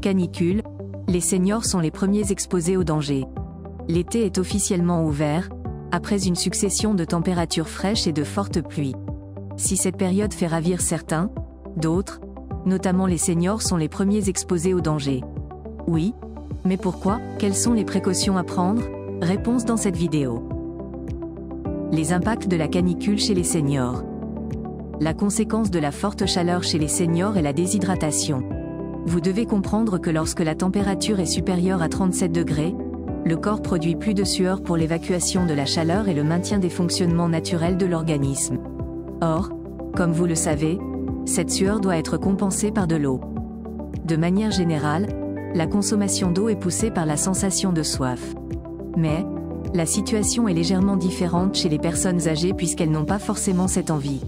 Canicule, les seniors sont les premiers exposés au danger. L'été est officiellement ouvert, après une succession de températures fraîches et de fortes pluies. Si cette période fait ravir certains, d'autres, notamment les seniors sont les premiers exposés au danger. Oui, mais pourquoi? Quelles sont les précautions à prendre? Réponse dans cette vidéo. Les impacts de la canicule chez les seniors. La conséquence de la forte chaleur chez les seniors est la déshydratation. Vous devez comprendre que lorsque la température est supérieure à 37 degrés, le corps produit plus de sueur pour l'évacuation de la chaleur et le maintien des fonctionnements naturels de l'organisme. Or, comme vous le savez, cette sueur doit être compensée par de l'eau. De manière générale, la consommation d'eau est poussée par la sensation de soif. Mais, la situation est légèrement différente chez les personnes âgées puisqu'elles n'ont pas forcément cette envie.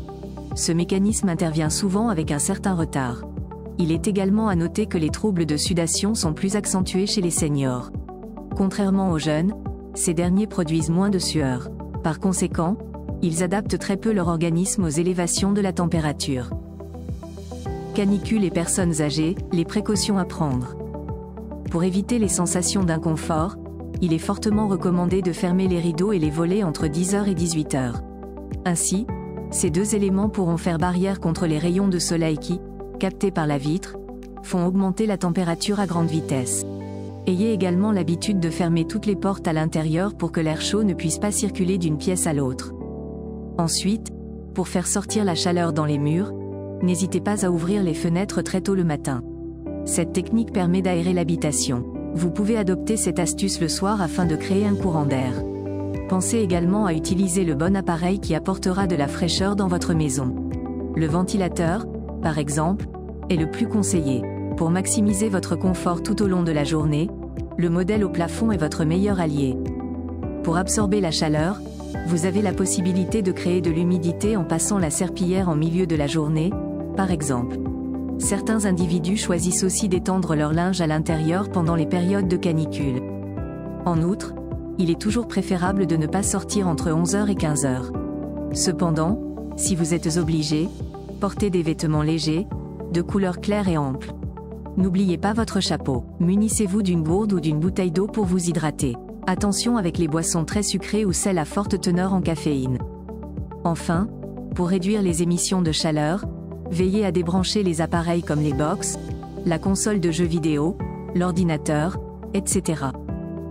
Ce mécanisme intervient souvent avec un certain retard. Il est également à noter que les troubles de sudation sont plus accentués chez les seniors. Contrairement aux jeunes, ces derniers produisent moins de sueur. Par conséquent, ils adaptent très peu leur organisme aux élévations de la température. Canicule et personnes âgées, les précautions à prendre. Pour éviter les sensations d'inconfort, il est fortement recommandé de fermer les rideaux et les volets entre 10h et 18h. Ainsi, ces deux éléments pourront faire barrière contre les rayons de soleil qui, captés par la vitre, font augmenter la température à grande vitesse. Ayez également l'habitude de fermer toutes les portes à l'intérieur pour que l'air chaud ne puisse pas circuler d'une pièce à l'autre. Ensuite, pour faire sortir la chaleur dans les murs, n'hésitez pas à ouvrir les fenêtres très tôt le matin. Cette technique permet d'aérer l'habitation. Vous pouvez adopter cette astuce le soir afin de créer un courant d'air. Pensez également à utiliser le bon appareil qui apportera de la fraîcheur dans votre maison. Le ventilateur, par exemple, le plus conseillé. Pour maximiser votre confort tout au long de la journée, le modèle au plafond est votre meilleur allié. Pour absorber la chaleur, vous avez la possibilité de créer de l'humidité en passant la serpillière en milieu de la journée, par exemple. Certains individus choisissent aussi d'étendre leur linge à l'intérieur pendant les périodes de canicule. En outre, il est toujours préférable de ne pas sortir entre 11h et 15h. Cependant, si vous êtes obligé, portez des vêtements légers, de couleur claire et ample. N'oubliez pas votre chapeau. Munissez-vous d'une gourde ou d'une bouteille d'eau pour vous hydrater. Attention avec les boissons très sucrées ou celles à forte teneur en caféine. Enfin, pour réduire les émissions de chaleur, veillez à débrancher les appareils comme les box, la console de jeux vidéo, l'ordinateur, etc.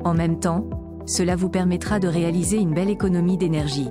En même temps, cela vous permettra de réaliser une belle économie d'énergie.